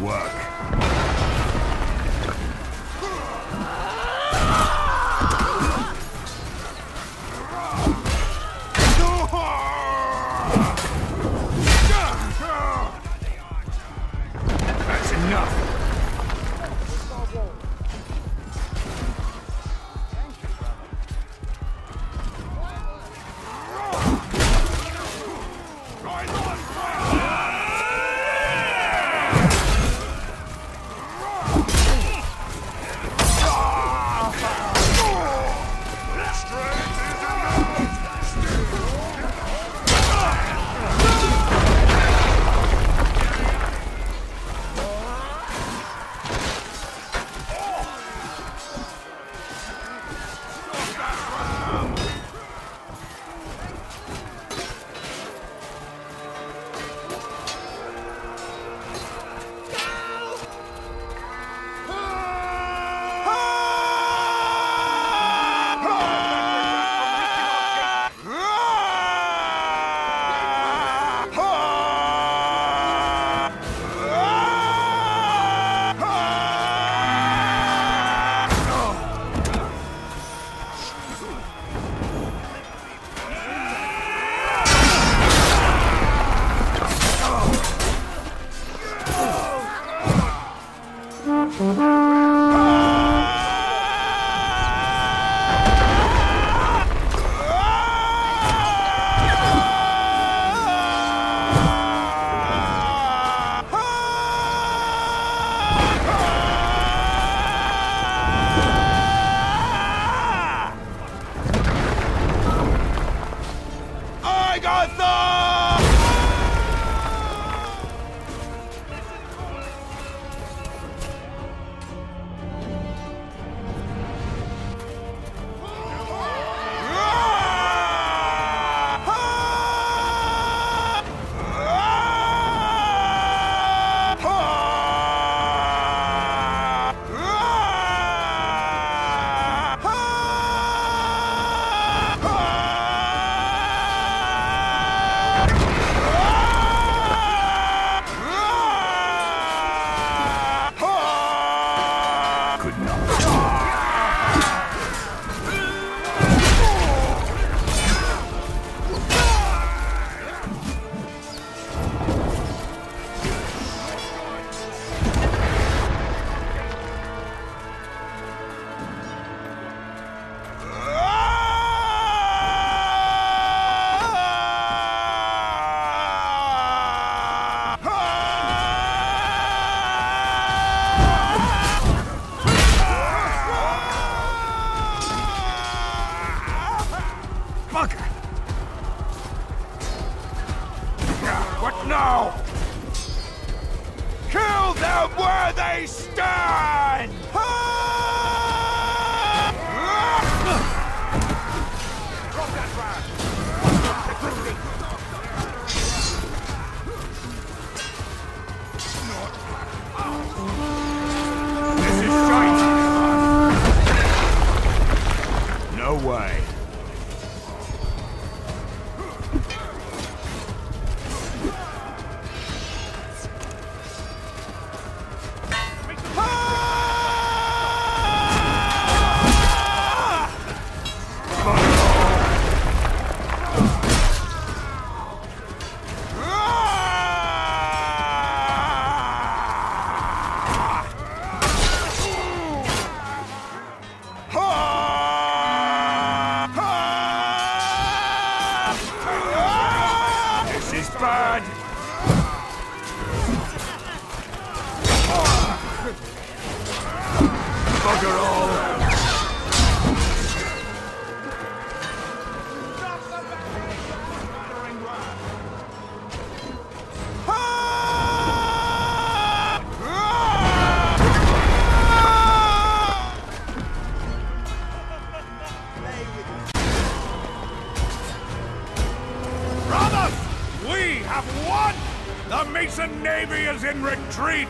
work. King Arthur! could not. Now? Kill them where they stand! Bad. Bugger all. Have won! The Mason Navy is in retreat!